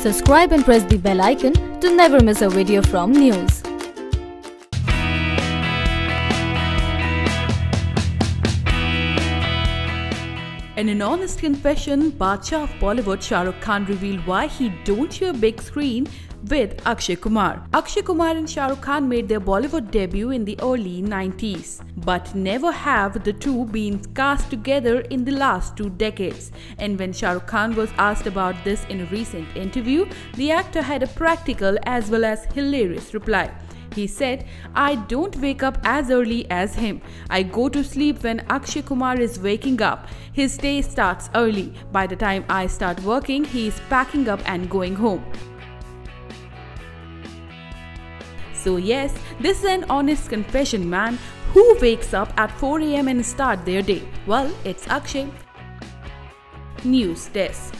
Subscribe and press the bell icon to never miss a video from NYOOOZ. In an honest confession, Badshah of Bollywood Shah Rukh Khan revealed why he don't hear big screen with Akshay Kumar. Akshay Kumar and Shah Rukh Khan made their Bollywood debut in the early 90s, but never have the two been cast together in the last two decades. And when Shah Rukh Khan was asked about this in a recent interview, the actor had a practical as well as hilarious reply. He said, I don't wake up as early as him. I go to sleep when Akshay Kumar is waking up. His day starts early. By the time I start working, he is packing up and going home. So yes, this is an honest confession man. Who wakes up at 4 am and start their day? Well, it's Akshay. NYOOOZ Desk